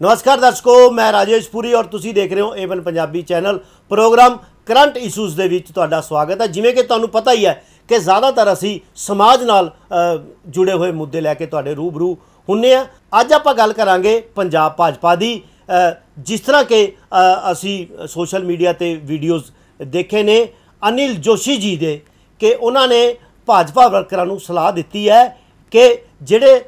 ਨਮਸਕਾਰ ਦਰਸ਼ਕੋ, ਮੈਂ ਰਾਜੇਸ਼ ਪੁਰੀ ਔਰ ਤੁਸੀਂ ਦੇਖ ਰਹੇ ਹੋ Avon Punjabi channel. Programme current issues ਦੇ ਵਿੱਚ ਤੁਹਾਡਾ ਸਵਾਗਤ ਹੈ। ਜਿਵੇਂ ਕਿ ਤੁਹਾਨੂੰ ਪਤਾ ਹੀ ਹੈ ਕਿ ਜ਼ਿਆਦਾਤਰ ਅਸੀਂ ਸਮਾਜ ਨਾਲ ਜੁੜੇ ਹੋਏ ਮੁੱਦੇ ਲੈ ਕੇ ਤੁਹਾਡੇ ਰੂਬਰੂ ਹੁੰਨੇ ਆ। ਅੱਜ ਆਪਾਂ ਗੱਲ ਕਰਾਂਗੇ ਪੰਜਾਬ ਭਾਜਪਾ ਦੀ। ਜਿਸ ਤਰ੍ਹਾਂ ਕਿ ਅਸੀਂ ਸੋਸ਼ਲ ਮੀਡੀਆ ਤੇ ਵੀਡੀਓਜ਼ ਦੇਖੇ ਨੇ। ਅਨਿਲ ਜੋਸ਼ੀ ਜੀ ਦੇ ਕਿ ਉਹਨਾਂ ਨੇ ਭਾਜਪਾ ਵਰਕਰਾਂ ਨੂੰ ਸਲਾਹ ਦਿੱਤੀ ਹੈ ਕਿ ਜਿਹੜੇ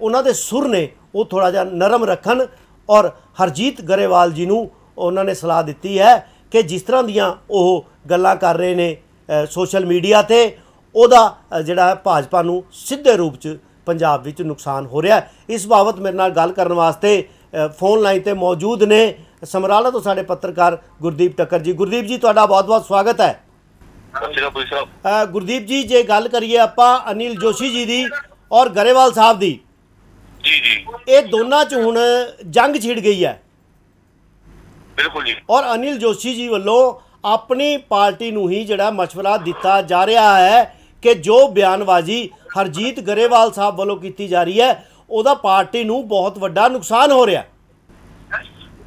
ਉਹਨਾਂ ਦੇ ਸੁਰ ਨੇ ਉਹ ਥੋੜਾ ਜਿਹਾ ਨਰਮ ਰੱਖਣ। ਔਰ ਹਰਜੀਤ ਗਰੇਵਾਲ ਜੀ ਨੂੰ ਉਹਨਾਂ ਨੇ ਸਲਾਹ ਦਿੱਤੀ ਹੈ ਕਿ ਜਿਸ ਤਰ੍ਹਾਂ ਦੀਆਂ ਉਹ ਗੱਲਾਂ ਕਰ ਰਹੇ ਨੇ ਸੋਸ਼ਲ ਮੀਡੀਆ ਤੇ ਉਹਦਾ ਜਿਹੜਾ ਭਾਜਪਾ ਨੂੰ ਸਿੱਧੇ ਰੂਪ 'ਚ ਪੰਜਾਬ ਵਿੱਚ ਨੁਕਸਾਨ ਹੋ ਰਿਹਾ ਇਸ ਬਾਬਤ ਮੇਰੇ ਨਾਲ ਗੱਲ ਕਰਨ ਵਾਸਤੇ ਫੋਨ ਲਾਈਨ ਤੇ ਮੌਜੂਦ ਨੇ ਸਮਰਾਲਾ ਤੋਂ ਸਾਡੇ ਪੱਤਰਕਾਰ ਗੁਰਦੀਪ ਟੱਕਰ ਜੀ। ਗੁਰਦੀਪ ਜੀ ਤੁਹਾਡਾ ਬਹੁਤ-ਬਹੁਤ ਸਵਾਗਤ ਹੈ। ਗੁਰਦੀਪ ਜੀ ਜੇ ਗੱਲ ਕਰੀਏ ਆਪਾਂ ਅਨਿਲ ਜੋਸ਼ੀ ਜੀ ਦੀ ਔਰ ਗਰੇਵਾਲ ਸਾਹਿਬ ਦੀ ਜੀ ਜੀ। ਇਹ ਦੋਨਾਂ 'ਚ ਹੁਣ ਜੰਗ ਛਿੜ ਗਈ ਹੈ। ਬਿਲਕੁਲ ਜੀ। ਔਰ ਅਨਿਲ ਜੋਸ਼ੀ ਜੀ ਵੱਲੋਂ ਆਪਣੀ ਪਾਰਟੀ ਨੂੰ ਹੀ ਜਿਹੜਾ ਮਸ਼ਵਰਾ ਦਿੱਤਾ ਜਾ ਰਿਹਾ ਹੈ ਕਿ ਜੋ ਬਿਆਨਬਾਜ਼ੀ ਹਰਜੀਤ ਗਰੇਵਾਲ ਸਾਹਿਬ ਵੱਲੋਂ ਕੀਤੀ ਜਾ ਰਹੀ ਹੈ ਉਹਦਾ ਪਾਰਟੀ ਨੂੰ ਬਹੁਤ ਵੱਡਾ ਨੁਕਸਾਨ ਹੋ ਰਿਹਾ।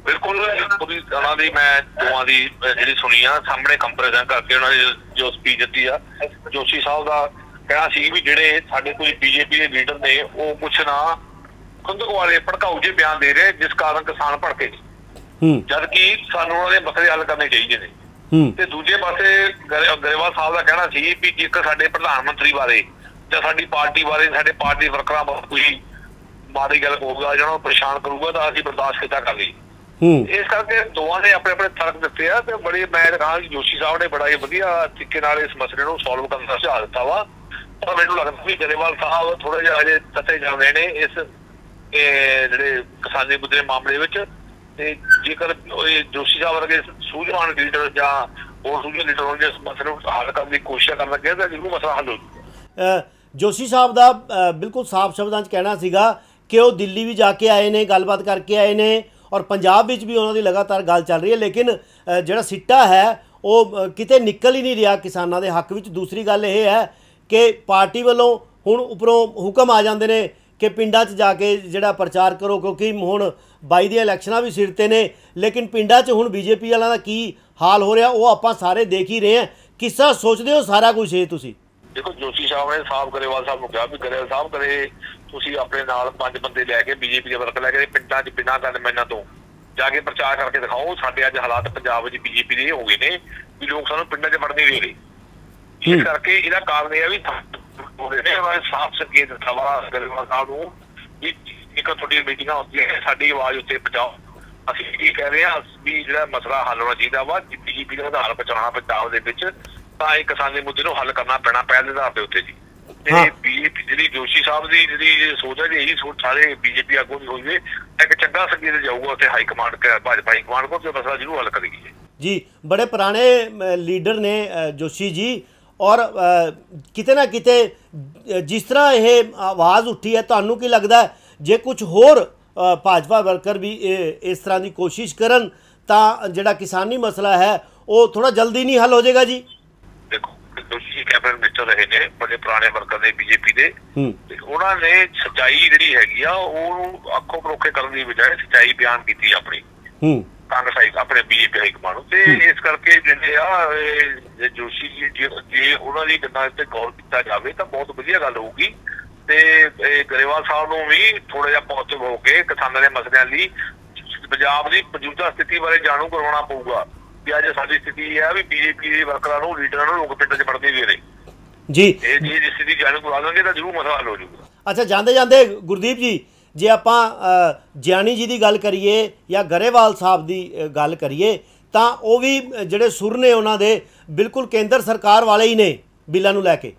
ਬਿਲਕੁਲ ਪੂਰੀ ਤਰ੍ਹਾਂ ਦੀ ਮੈਂ ਦੋਵਾਂ ਦੀ ਜਿਹੜੀ ਸੁਣੀ ਆ ਸਾਹਮਣੇ ਕੰਪੈਰੀਜ਼ਨ ਕਰਕੇ ਉਹਨਾਂ ਨੇ ਜੋ ਸਪੀਚ ਦਿੱਤੀ ਆ। ਜੋਸ਼ੀ ਸਾਹਿਬ ਦਾ ਕਹਿਣਾ ਸੀ ਵੀ ਜਿਹੜੇ ਸਾਡੇ ਕੋਈ ਬੀਜੇਪੀ ਦੇ ਲੀਡਰ ਨੇ ਉਹ ਕੁਛ ਨਾ ਖੁੰਦਕ ਵਾਲੇ ਭੜਕਾਊ ਜਿਹੇ ਬਿਆਨ ਦੇ ਰਹੇ ਜਿਸ ਕਾਰਨ ਕਿਸਾਨ ਭੜਕੇ ਹੂੰ। ਜਦ ਕਿ ਸਾਨੂੰ ਉਹਨਾਂ ਦੇ ਮਸਲੇ ਹੱਲ ਕਰਨੇ ਚਾਹੀਦੇ ਨੇ। ਹੂੰ। ਤੇ ਦੂਜੇ ਪਾਸੇ ਗਰੇ- ਗਰੇਵਾਲ ਸਾਹਿਬ ਦਾ ਕਹਿਣਾ ਸੀ ਵੀ ਇੱਕ ਸਾਡੇ ਪ੍ਰਧਾਨ ਮੰਤਰੀ ਬਾਰੇ ਜਾਂ ਸਾਡੀ ਪਾਰਟੀ ਬਾਰੇ ਸਾਡੇ ਪਾਰਟੀ ਵਰਕਰਾਂ ਬਾਰੇ ਕੋਈ ਮਾੜੀ ਗੱਲ ਹੋਊਗਾ ਜਾਂ ਉਹਨਾਂ ਨੂੰ ਪਰੇਸ਼ਾਨ ਕਰੂਗਾ ਤਾਂ ਅਸੀਂ ਬਰਦਾਸ਼ਤ ਕਿੱਦਾਂ ਕਰ ਲਈ। ਹੂੰ। ਇਸ ਕਰਕੇ ਦੋਵਾਂ ਨੇ ਆਪਣੇ ਆਪਣੇ ਤਰਕ ਦਿੱਤੇ ਆ ਤੇ ਬੜੀ ਮੈਂ ਕਹਾਂ ਕਿ ਜੋਸ਼ੀ ਸਾਹਿਬ ਨੇ ਬੜਾ ਹੀ ਵਧੀਆ ਤਰੀਕੇ ਨਾਲ ਇਸ ਮਸਲੇ ਨੂੰ ਸੋਲਵ ਕਰਨ ਦਾ ਸੁਝਾਅ ਦਿੱਤਾ ਵਾ। ਪਰ ਮੈਨੂੰ ਲੱਗਦਾ ਵੀ ਗਰੇਵਾਲ ਸਾਹਿਬ ਥੋੜਾ ਜਿਹਾ ਅਜੇ ਤੱਤੇ ਜਾਂਦੇ ਨੇ ਇਸ ਇਹ ਜਿਹੜੇ ਕਿਸਾਨੀ ਮੁੱਦੇ ਦੇ ਮਾਮਲੇ ਵਿੱਚ ਤੇ ਜੇਕਰ ਇਹ ਜੋਸ਼ੀ ਸਾਹਿਬ ਵਰਗੇ ਸੂਝਵਾਨ ਲੀਡਰ ਜਾਂ ਹੋਰ ਸੂਝਵਾਨ ਲੀਡਰ ਹੋਣਗੇ, ਇਸ ਮਸਲੇ ਨੂੰ ਹੱਲ ਕਰਨ ਦੀ ਕੋਸ਼ਿਸ਼ ਕਰਨ ਲੱਗੇ ਤਾਂ ਜ਼ਰੂਰ ਮਸਲਾ ਹੱਲ ਹੋ ਜਾਊਗਾ। ਜੋਸ਼ੀ ਸਾਹਿਬ ਦਾ ਬਿਲਕੁਲ ਸਾਫ਼ ਸ਼ਬਦਾਂ 'ਚ ਕਹਿਣਾ ਸੀਗਾ ਕਿ ਉਹ ਦਿੱਲੀ ਵੀ ਜਾ ਕੇ ਆਏ ਨੇ, ਗੱਲਬਾਤ ਕਰਕੇ ਆਏ ਨੇ ਔਰ ਪੰਜਾਬ ਵਿੱਚ ਵੀ ਉਹਨਾਂ ਦੀ ਲਗਾਤਾਰ ਗੱਲ ਚੱਲ ਰਹੀ ਹੈ, ਲੇਕਿਨ ਜਿਹੜਾ ਸਿੱਟਾ ਹੈ, ਉਹ ਕਿਤੇ ਨਿਕਲ ਹੀ ਨਹੀਂ ਰਿਹਾ ਕਿਸਾਨਾਂ ਦੇ ਹੱਕ ਵਿੱਚ। ਦੂਸਰੀ ਗੱਲ ਇਹ ਹੈ ਕਿ ਪਾਰਟੀ ਵੱਲੋਂ ਹੁਣ ਉਪਰੋਂ ਹੁਕਮ ਆ ਜਾਂਦੇ ਨੇ ਕਿ ਪਿੰਡਾਂ 'ਚ ਜਾ ਕੇ ਜਿਹੜਾ ਪ੍ਰਚਾਰ ਕਰੋ ਕਿਉਂਕਿ ਹੁਣ 22 ਦੀਆਂ ਇਲੈਕਸ਼ਨਾਂ ਵੀ ਸਿਰ ਤੇ ਨੇ ਲੇਕਿਨ ਪਿੰਡਾਂ 'ਚ ਹੁਣ ਬੀਜੇਪੀ ਵਾਲਿਆਂ ਦਾ ਕੀ ਹਾਲ ਹੋ ਰਿਹਾ ਉਹ ਆਪਾਂ ਸਾਰੇ ਦੇਖ ਹੀ ਰਹੇ ਹਾਂ। ਕਿਸ ਸੋਚਦੇ ਹੋ ਸਾਰਾ ਕੁਝ ਇਹ ਤੁਸੀਂ? ਦੇਖੋ ਜੋਸ਼ੀ ਸਾਹਿਬ ਨੇ ਸਾਹਿਬ ਗਰੇਵਾਲ ਸਾਹਿਬ ਨੂੰ ਕਿਹਾ ਵੀ ਗਰੇਵਾਲ ਸਾਹਿਬ ਕਰੇ ਤੁਸੀਂ ਆਪਣੇ ਨਾਲ ਪੰਜ ਬੰਦੇ ਲੈ ਕੇ ਬੀਜੇਪੀ ਦੇ ਵਰਕ ਲੈ ਕੇ ਪਿੰਡਾਂ 'ਚ ਬਿਨਾਂ ਗਨਮੈਨਾਂ ਤੋਂ ਜਾ ਕੇ ਪ੍ਰਚਾਰ ਕਰਕੇ ਦਿਖਾਓ ਸਾਡੇ ਅੱਜ ਹਾਲਾਤ ਪੰਜਾਬ ਵਿੱਚ ਬੀਜੇਪੀ ਦੇ ਹੋ ਗਏ ਨੇ ਵੀ ਲੋਕ ਸਾਨੂੰ ਪਿੰਡਾਂ 'ਚ ਵੜਨ ਨਹੀਂ ਦੇ ਰਹੇ। ਇਸ। ਕਰਕੇ ਇਹਦਾ ਕਾਰਨ ਇਹ ਆ ਵੀ ਉਹਦੇ ਨੇ ਉਹਨਾਂ ਨੇ ਸਾਫ਼ ਸੰਕੇਤ ਦਿੱਤਾ ਵਾ ਗਰੇਵਾਲ ਸਾਹਿਬ ਨੂੰ ਵੀ ਇੱਕ ਤੁਹਾਡੀ ਮੀਟਿੰਗਾਂ ਹੁੰਦੀਆਂ ਨੇ ਸਾਡੀ ਆਵਾਜ਼ ਉੱਤੇ ਪਹੁੰਚਾਓ। ਅਸੀਂ ਇਹ ਕਹਿ ਰਹੇ ਹਾਂ ਵੀ ਜਿਹੜਾ ਮਸਲਾ ਹੱਲ ਹੋਣਾ ਚਾਹੀਦਾ ਵਾ ਬੀਜੇਪੀ ਦਾ ਆਧਾਰ ਪਹੁੰਚਾਉਣਾ ਪੰਜਾਬ ਦੇ ਵਿੱਚ ਤਾਂ ਇਹ ਕਿਸਾਨੀ ਮੁੱਦੇ ਨੂੰ ਹੱਲ ਕਰਨਾ ਪੈਣਾ ਪਹਿਲ ਦੇ ਆਧਾਰ ਦੇ ਉੱਤੇ ਜੀ। ਹਾਂ। ਤੇ ਬੀਜੇਪੀ ਜਿਹੜੀ ਜੋਸ਼ੀ ਸਾਹਿਬ ਦੀ ਜਿਹੜੀ ਸੋਚ ਹੈ ਜੀ ਇਹੀ ਸੋਚ ਸਾਰੇ ਬੀਜੇਪੀ ਆਗੂ ਵੇ ਇੱਕ ਚੰਗਾ ਸੰਕੇਤ ਜਾਊਗਾ ਉੱਥੇ high command Bhajpa high command ਕੋਲ ਤੇ ਮਸਲਾ ਜ਼ਰੂਰ ਹੱਲ ਕਰੇਗੀ ਜੀ। ਬੜੇ ਪੁਰਾਣੇ ਲੀਡਰ ਨੇ ਜੋਸ਼ੀ ਜੀ ਔਰ ਕਿਤੇ ਨਾ ਕਿਤੇ ਜਿਸ ਤਰ੍ਹਾਂ ਇਹ ਆਵਾਜ਼ ਉੱਠੀ ਹੈ ਤੁਹਾਨੂੰ ਕੀ ਲੱਗਦਾ ਹੈ, ਜੇ ਕੁਝ ਹੋਰ ਭਾਜਪਾ ਵਰਕਰ ਵੀ ਇਸ ਤਰ੍ਹਾਂ ਦੀ ਕੋਸ਼ਿਸ਼ ਕਰਨ ਤਾਂ ਜਿਹੜਾ ਕਿਸਾਨੀ ਮਸਲਾ ਹੈ ਉਹ ਥੋੜਾ ਜਲਦੀ ਨਹੀਂ ਹੱਲ ਹੋ ਜਾਏਗਾ ਜੀ? ਦੇਖੋ ਜੋਸ਼ੀ ਕੈਬਨਿਟ ਮਿਨਿਸਟਰ ਰਹੇ ਨੇ ਬੜੇ ਪੁਰਾਣੇ ਵਰਕਰ ਨੇ ਬੀਜੇਪੀ ਦੇ ਤੇ ਉਹਨਾਂ ਨੇ ਸੱਚਾਈ ਜਿਹੜੀ ਹੈਗੀ ਆ ਉਹ ਅੱਖੋਂ ਪਰੋਖੇ ਕਰਨ ਦੀ ਬਜਾਏ ਸੱਚਾਈ ਬਿਆਨ ਕੀਤੀ ਆਪਣੀ। ਹੂੰ। ਕਾਂਗਰਸ ਹਾਈ ਆਪਣੇ ਬੀਜੇਪੀ ਹਾਈ ਕਮਾਂਡ ਤੇ ਇਸ ਕਰਕੇ ਜਿਹੜੇ ਆ ਜੋਸ਼ੀ ਜੀ ਜੇ ਉਹਨਾਂ ਦੀ ਗੱਲਾਂ ਤੇ ਗੌਰ ਕੀਤਾ ਜਾਵੇ ਤਾਂ ਬਹੁਤ ਵਧੀਆ ਗੱਲ ਹੋਊਗੀ। ਤੇ ਇਹ ਗਰੇਵਾਲ ਸਾਹਿਬ ਨੂੰ ਵੀ ਥੋੜਾ ਜਿਹਾ ਪੋਜ਼ਿਟਿਵ ਹੋ ਕੇ ਕਿਸਾਨਾਂ ਦੇ ਮਸਲਿਆਂ ਲਈ ਪੰਜਾਬ ਦੀ ਮੌਜੂਦਾ ਸਥਿਤੀ ਬਾਰੇ ਜਾਣੂ ਕਰਵਾਉਣਾ ਪਊਗਾ। ਵੀ ਅੱਜ ਸਾਡੀ ਸਥਿਤੀ ਇਹ ਆ ਵੀ ਬੀਜੇਪੀ ਦੇ ਵਰਕਰਾਂ ਨੂੰ ਲੀਡਰਾਂ ਨੂੰ ਲੋਕ ਪਿੰਡਾਂ 'ਚ ਵੜਨ ਨਹੀਂ ਦੇ ਰਹੇ। ਜੀ। ਇਹ ਜੇ ਜੇ ਸਥਿਤੀ ਜਾਣੂ ਕਰਵਾ ਦਾਂਗੇ ਤਾਂ ਜ਼ਰੂਰ ਮਸਲਾ ਹੱਲ ਹੋ ਜਾਊਗਾ। ਅੱਛਾ ਜਾਂਦੇ ਜਾਂਦੇ ਗੁਰਦੀਪ ਜੀ ਜੇ ਆਪਾਂ ਜਿਆਣੀ ਜੀ ਦੀ ਗੱਲ ਕਰੀਏ ਜਾਂ ਗਰੇਵਾਲ ਸਾਹਿਬ ਦੀ ਗੱਲ ਕਰੀਏ, ਤਾਂ ਉਹ ਵੀ ਜਿਹੜੇ ਸੁਰ ਨੇ ਉਹਨਾਂ ਦੇ, ਬਿਲਕੁਲ ਕੇਂਦਰ ਸਰਕਾਰ ਵਾਲੇ ਹੀ ਨੇ ਬਿੱਲਾਂ ਨੂੰ ਲੈ ਕੇ।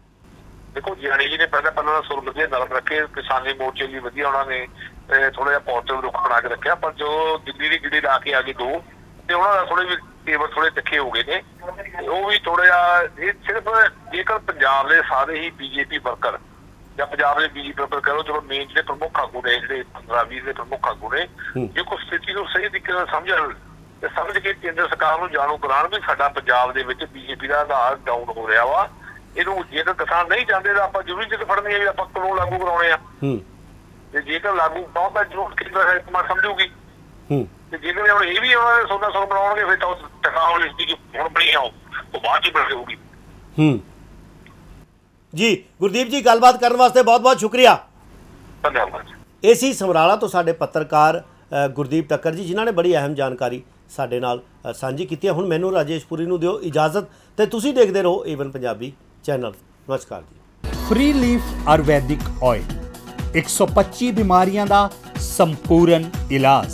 ਦੇਖੋ ਜਿਆਣੀ ਜੀ ਨੇ ਪਹਿਲਾਂ ਪਹਿਲਾਂ ਦਾ ਸੁਰ ਵਧੀਆ ਨਰਮ ਰੱਖੇ, ਕਿਸਾਨੀ ਮੋਰਚੇ ਲਈ ਵਧੀਆ ਉਹਨਾਂ ਨੇ ਥੋੜਾ ਜਿਹਾ ਪੋਜ਼ਿਟਿਵ ਰੁਖ ਬਣਾ ਕੇ ਰੱਖਿਆ, ਪਰ ਜੋ ਦਿੱਲੀ ਦੀ ਜਿਹੜੀ ਲਾ ਕੇ ਆ ਗਈ ਦੋ, ਤੇ ਉਹਨਾਂ ਦਾ ਥੋੜੇ ਵੀ ਟੇਬਲ ਥੋੜੇ ਤਿੱਖੇ ਹੋ ਗਏ ਨੇ। ਉਹ ਵੀ ਥੋੜਾ ਜਿਹਾ, ਇਹ ਸਿਰਫ ਜੇਕਰ ਪੰਜਾਬ ਦੇ ਸਾਰੇ ਹੀ ਬੀਜੇਪੀ ਵਰਕਰ ਜਾਂ ਪੰਜਾਬ ਦੇ ਬੀਜੇਪੀ ਵਰਕਰ ਕਰੋ ਚਲੋ ਮੇਨ ਜਿਹੜੇ ਪ੍ਰਮੁੱਖ ਆਗੂ ਨੇ ਜਿਹੜੇ 15 20 ਦੇ ਪ੍ਰਮੁੱਖ ਆਗੂ ਨੇ ਹੂੰ। ਜੇ ਕੋਈ ਸਥਿਤੀ ਨੂੰ ਸਹੀ ਤਰੀਕੇ ਨਾਲ ਸਮਝਣ ਤੇ ਸਮਝ ਕੇ ਕੇਂਦਰ ਸਰਕਾਰ ਨੂੰ ਜਾਣੂ ਕਰਾਉਣ ਵੀ ਸਾਡਾ ਪੰਜਾਬ ਦੇ ਵਿੱਚ ਬੀਜੇਪੀ ਦਾ ਆਧਾਰ ਡਾਊਨ ਹੋ ਰਿਹਾ ਵਾ। ਇਹਨੂੰ ਜੇਕਰ ਕਿਸਾਨ ਨਹੀਂ ਚਾਹੁੰਦੇ ਤਾਂ ਆਪਾਂ ਜ਼ਰੂਰੀ ਜਿੱਦ ਫੜਨੀ ਹੈ ਵੀ ਆਪਾਂ ਕਾਨੂੰਨ ਲਾਗੂ ਕਰਾਉਣੇ ਆ। ਹੂੰ। ਤੇ ਜੇਕਰ ਲਾਗੂ ਕਰਾਉਣ ਤਾਂ ਜ਼ਰੂਰ ਕੇਂਦਰ ਹਕੂਮਤ ਸਮਝੂਗੀ। ਹੂੰ। ਤੇ ਜੇਕਰ ਹੁਣ ਇਹ ਵੀ ਉਹਨਾਂ ਦੇ ਸੌਦਾ ਸੌ ਬਣਾਉਣਗੇ ਫਿਰ ਤਾਂ ਉਹ ਟੈਕਨੋਲੋਜੀ ਦੀ ਹੁਣ ਬਣੀ ਆ ਉਹ ਬਾਅਦ ਚ ਬਣ ਜਾਊਗੀ ਹੂੰ। ਜੀ ਗੁਰਦੀਪ ਜੀ ਗੱਲਬਾਤ ਕਰਨ ਵਾਸਤੇ ਬਹੁਤ-ਬਹੁਤ ਸ਼ੁਕਰੀਆ। ਧੰਨਵਾਦ ਇਹ ਸੀ ਸਮਰਾਲਾ ਤੋਂ ਸਾਡੇ ਪੱਤਰਕਾਰ ਗੁਰਦੀਪ ਟੱਕਰ ਜੀ ਜਿਨ੍ਹਾਂ ਨੇ ਬੜੀ ਅਹਿਮ ਜਾਣਕਾਰੀ ਸਾਡੇ ਨਾਲ ਸਾਂਝੀ ਕੀਤੀ ਹੈ। ਹੁਣ ਮੈਨੂੰ ਰਾਜੇਸ਼ ਪੁਰੀ ਨੂੰ ਦਿਓ ਇਜਾਜ਼ਤ ਤੇ ਤੁਸੀਂ ਦੇਖਦੇ ਰਹੋ ਏਵਨ ਪੰਜਾਬੀ ਚੈਨਲ। ਨਮਸਕਾਰ ਜੀ। ਫ੍ਰੀ ਲੀਫ ਆਯੁਰਵੈਦਿਕ ਆਇਲ 125 ਬਿਮਾਰੀਆਂ ਦਾ ਸੰਪੂਰਨ ਇਲਾਜ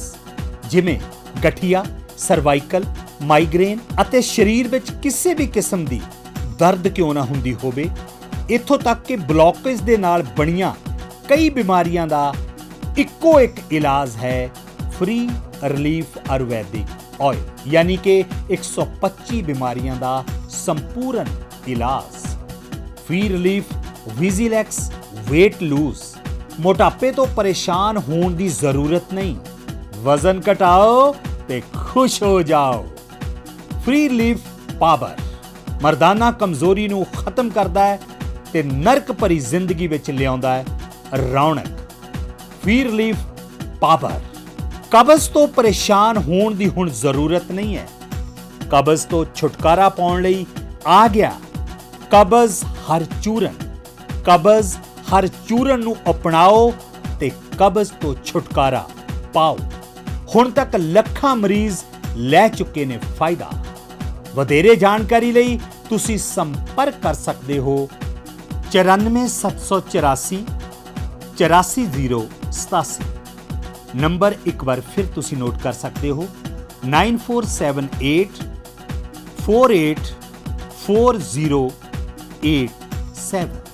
ਜਿਵੇਂ ਗਠੀਆ ਸਰਵਾਈਕਲ ਮਾਈਗ੍ਰੇਨ ਅਤੇ ਸਰੀਰ ਵਿੱਚ ਕਿਸੇ ਵੀ ਕਿਸਮ ਦੀ ਦਰਦ ਕਿਉਂ ਨਾ ਹੁੰਦੀ ਹੋਵੇ ਇੱਥੋਂ ਤੱਕ ਕਿ ਬਲੌਕੇਜ ਦੇ ਨਾਲ ਬਣੀਆਂ ਕਈ ਬਿਮਾਰੀਆਂ ਦਾ ਇੱਕੋ ਇੱਕ ਇਲਾਜ ਹੈ ਫ੍ਰੀ ਰਿਲੀਫ ਆਯੁਰਵੈਦਿਕ ਆਇਲ ਯਾਨੀ ਕਿ 125 ਬਿਮਾਰੀਆਂ ਦਾ ਸੰਪੂਰਨ ਇਲਾਜ। ਫ੍ਰੀ ਰਿਲੀਫ ਵਿਜ਼ੀਲੈਕਸ weight ਲੂਜ਼ ਮੋਟਾਪੇ ਤੋਂ ਪਰੇਸ਼ਾਨ ਹੋਣ ਦੀ ਜ਼ਰੂਰਤ ਨਹੀਂ। ਵਜ਼ਨ ਘਟਾਓ ਤੇ ਖੁਸ਼ ਹੋ ਜਾਓ। ਫ੍ਰੀ ਰਿਲੀਫ ਪਾਵਰ, ਮਰਦਾਨਾ ਕਮਜ਼ੋਰੀ ਨੂੰ ਖਤਮ ਕਰਦਾ ਹੈ ਤੇ ਨਰਕ ਭਰੀ ਜ਼ਿੰਦਗੀ ਵਿੱਚ ਲਿਆਉਂਦਾ ਹੈ ਰੌਣਕ। ਫੀ ਰਿਲੀਫ ਪਾਵਰ। ਕਬਜ਼ ਤੋਂ ਪਰੇਸ਼ਾਨ ਹੋਣ ਦੀ ਹੁਣ ਜ਼ਰੂਰਤ ਨਹੀਂ ਹੈ। ਕਬਜ਼ ਤੋਂ ਛੁਟਕਾਰਾ ਪਾਉਣ ਲਈ ਆ ਗਿਆ। ਕਬਜ਼ ਹਰ ਚੂਰਨ। ਕਬਜ਼ ਹਰ ਚੂਰਨ ਨੂੰ ਅਪਣਾਓ ਤੇ ਕਬਜ਼ ਤੋਂ ਛੁਟਕਾਰਾ ਪਾਓ। ਹੁਣ ਤੱਕ ਲੱਖਾਂ ਮਰੀਜ਼ ਲੈ ਚੁੱਕੇ ਨੇ ਫਾਇਦਾ। ਵਧੇਰੇ ਜਾਣਕਾਰੀ ਲਈ ਤੁਸੀਂ ਸੰਪਰਕ ਕਰ ਸਕਦੇ ਹੋ 94784 84087 ਨੰਬਰ ਇੱਕ ਵਾਰ ਫਿਰ ਤੁਸੀਂ ਨੋਟ ਕਰ ਸਕਦੇ ਹੋ 9478 484087